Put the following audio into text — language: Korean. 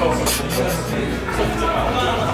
하고 있습니다.